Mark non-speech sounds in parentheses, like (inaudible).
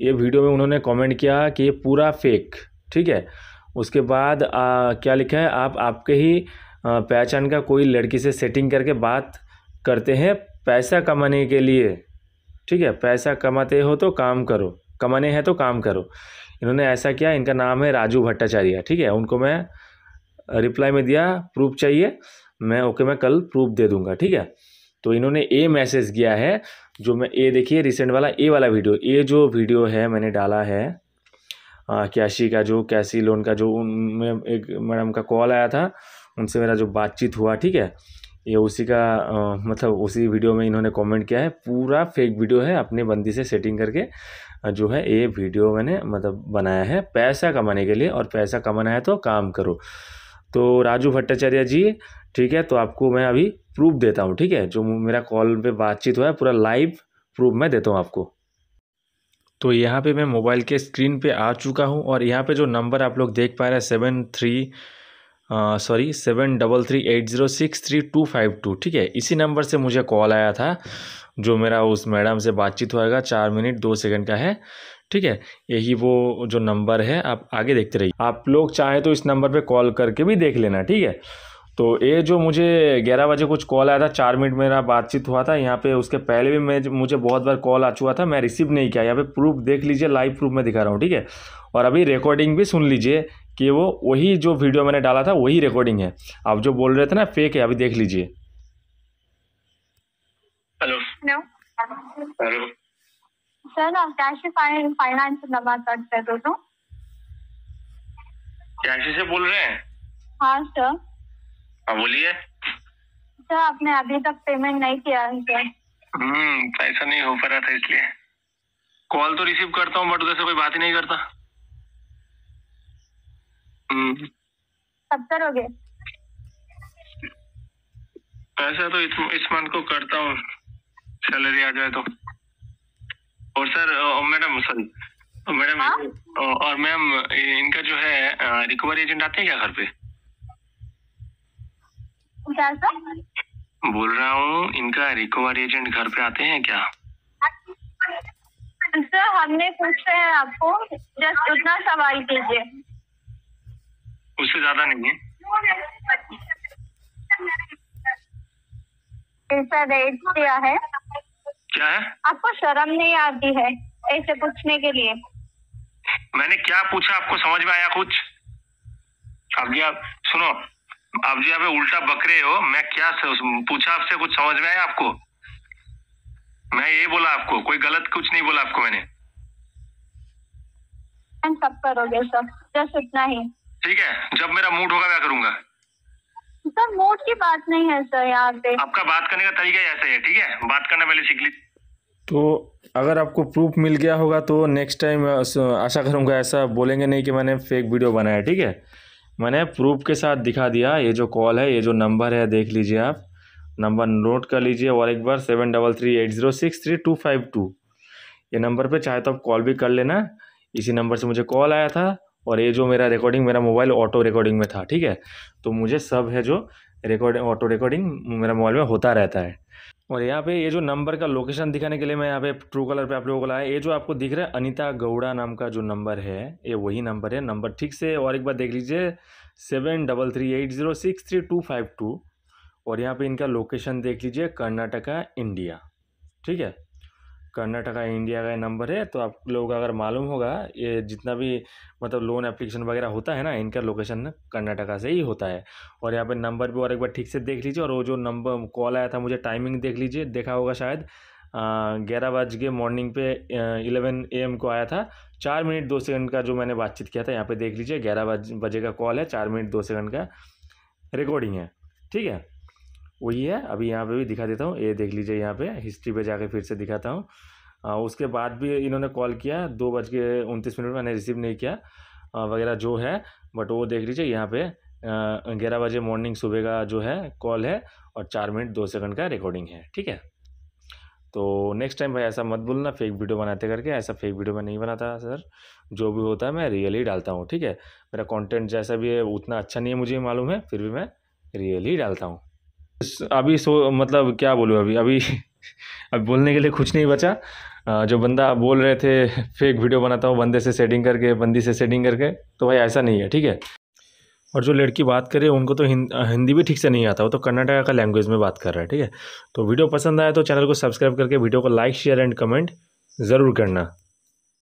ये वीडियो में उन्होंने कमेंट किया कि ये पूरा फेक ठीक है? उसके बाद आ, क्या लिखा है? आप आपके ही पहचान का कोई लड़की से सेटिंग करके बात करते हैं पैसा कमाने के लिए ठीक है? पैसा कमाते हो तो काम करो कमाने हैं तो काम करो। इन्होंने ऐसा किया इनका नाम है राजू भट्टाचार्य ठीक है? उनको मैं रिप्लाई में दिया प्रूफ चाहिए मैं ओके मैं कल प्रूफ दे दूँगा ठीक है? तो इन्होंने ए मैसेज किया है जो मैं ए देखिए रिसेंट वाला ए वाला वीडियो ए जो वीडियो है मैंने डाला है आ, कैशी का जो कैसी लोन का जो उनमें एक मैडम का कॉल आया था उनसे मेरा जो बातचीत हुआ ठीक है? ये उसी का आ, मतलब उसी वीडियो में इन्होंने कमेंट किया है पूरा फेक वीडियो है अपने बंदी से सेटिंग करके जो है ये वीडियो मैंने मतलब बनाया है पैसा कमाने के लिए और पैसा कमाना है तो काम करो। तो राजू भट्टाचार्य जी ठीक है तो आपको मैं अभी प्रूफ देता हूँ, ठीक है? जो मेरा कॉल पे बातचीत हुआ है, पूरा लाइव प्रूफ मैं देता हूँ आपको। तो यहाँ पे मैं मोबाइल के स्क्रीन पे आ चुका हूँ और यहाँ पे जो नंबर आप लोग देख पा रहे हैं, seven three sorry, seven double three eight zero six three two five two, ठीक है? इसी नंबर से मुझे कॉल आया था, जो मेरा उस मैडम से बातचीत होएगा, चार मिनट दो सेकंड का है, ठीक है? यही वो जो नंबर है, आप आगे देखते रहिए। आप लोग चाहें तो इस नंबर पे कॉल करके भी देख लेना, ठीक है? तो ये जो मुझे ग्यारह बजे कुछ कॉल आया था चार मिनट मेरा बातचीत हुआ था यहाँ पे उसके पहले भी मैं मुझे बहुत बार कॉल आ चुका था मैं रिसीव नहीं किया। यहाँ पे प्रूफ देख लीजिए लाइव प्रूफ में दिखा रहा हूँ ठीक है? और अभी रिकॉर्डिंग भी सुन लीजिए कि वो वही जो वीडियो मैंने डाला था वही रिकॉर्डिंग है। आप जो बोल रहे थे ना फेक है अभी देख लीजिए। हेलो। हेलो। सर आप कैश फाइनेंस से बात करते हैं तो। कैशी से बोल रहे हैं? हाँ सर हाँ बोलिए। सर आपने अभी तक पेमेंट नहीं किया है सर हम्म पैसा नहीं हो पा रहा था इसलिए। कॉल तो रिसीव करता हूँ बट उधर से कोई बात ही नहीं करता। हम्म। कब करोगे? पैसा तो इस, इस मंथ को करता हूँ। सैलरी आ जाए तो। और सर मैडम सॉरी मैडम हाँ? और मैम इनका जो है रिकवरी एजेंट आते हैं क्या घर पे? क्या सर? बोल रहा हूँ इनका रिकवरी एजेंट घर पे आते हैं क्या? सर हमने पूछते हैं आपको जस्ट उतना सवाल कीजिए। उससे ज़्यादा नहीं है। ऐसा रेट दिया है। क्या है? आपको शर्म नहीं आती है ऐसे पूछने के लिए? मैंने क्या पूछा आपको समझ में आया कुछ? अब आप सुनो आप जो यहाँ पे उल्टा बकरे हो मैं क्या पूछा आपसे कुछ समझ में आया आपको? मैं ये बोला आपको कोई गलत कुछ नहीं बोला आपको मैंने। कब करोगे सर जस्ट उतना ही। ठीक है जब मेरा मूड होगा मैं करूँगा। सर मूड की बात नहीं है सर यहाँ पे। आपका बात करने का तरीका ऐसा है ठीक है? बात करना पहले सीख ली। तो अगर आपको प्रूफ मिल गया होगा तो नेक्स्ट टाइम आशा करूँगा ऐसा बोलेंगे नहीं कि मैंने फेक वीडियो बनाया ठीक है? मैंने प्रूफ के साथ दिखा दिया, ये जो कॉल है, ये जो नंबर है, देख लीजिए आप। नंबर नोट कर लीजिए और एक बार seven double three eight zero six three two five two ये नंबर पे चाहे तो आप कॉल भी कर लेना। इसी नंबर से मुझे कॉल आया था और ये जो मेरा रिकॉर्डिंग मेरा मोबाइल ऑटो रिकॉर्डिंग में था, ठीक है? तो मुझे सब है जो रिकॉर्डिंग ऑटो रिकॉर्डिंग मेरा मोबाइल में होता रहता है। और यहाँ पे ये जो नंबर का लोकेशन दिखाने के लिए मैं यहाँ पे ट्रू कलर पे आप लोगों को लाया, ये जो आपको दिख रहा है, अनिता गौड़ा नाम का जो नंबर है, ये वही नंबर है। नंबर ठीक से और एक बार देख लीजिए seven double three eight zero six three two five two और यहाँ पे इनका लोकेशन देख लीजिए, कर्नाटका इंडिया ठीक है? कर्नाटका इंडिया का नंबर है तो आप लोगों को अगर मालूम होगा, ये जितना भी मतलब लोन एप्लीकेशन वगैरह होता है ना, इनका लोकेशन कर्नाटका से ही होता है। और यहाँ पे नंबर भी और एक बार ठीक से देख लीजिए, और वो जो नंबर कॉल आया था, मुझे टाइमिंग देख लीजिए, देखा होगा शायद ग्यारह बज के मॉर्निंग पे इलेवन ए एम को आया था। चार मिनट दो सेकंड का जो मैंने बातचीत किया था, यहाँ पे देख लीजिए, ग्यारह बजे का कॉल है, चार मिनट दो सेकंड का रिकॉर्डिंग है। ठीक है? वही है, अभी यहाँ पे भी दिखा देता हूँ। ये देख लीजिए यहाँ पे हिस्ट्री पे जाके फिर से दिखाता हूँ। उसके बाद भी इन्होंने कॉल किया, दो बज के उनतीस मिनट मैंने रिसीव नहीं किया वगैरह जो है बट वो देख लीजिए यहाँ पे ग्यारह बजे मॉर्निंग सुबह का जो है कॉल है और चार मिनट दो सेकंड का रिकॉर्डिंग है, ठीक है? तो नेक्स्ट टाइम भाई ऐसा मत बोलना फेक वीडियो बनाते करके, ऐसा फेक वीडियो मैं नहीं बनाता सर जो भी होता है मैं रियल डालता हूँ, ठीक है? मेरा कंटेंट जैसा भी है, उतना अच्छा नहीं है मुझे मालूम है, फिर भी मैं रियल डालता हूँ। अभी सो मतलब क्या बोलूँ अभी अभी (laughs) अभी बोलने के लिए कुछ नहीं बचा। जो बंदा बोल रहे थे फेक वीडियो बनाता हूँ, बंदे से सेटिंग करके, बंदी से सेटिंग करके तो भाई ऐसा नहीं है, ठीक है? और जो लड़की बात करे उनको तो हिंदी भी ठीक से नहीं आता, वो तो कर्नाटका का लैंग्वेज में बात कर रहा है, ठीक है? तो वीडियो पसंद आया तो चैनल को सब्सक्राइब करके वीडियो को लाइक शेयर एंड कमेंट ज़रूर करना।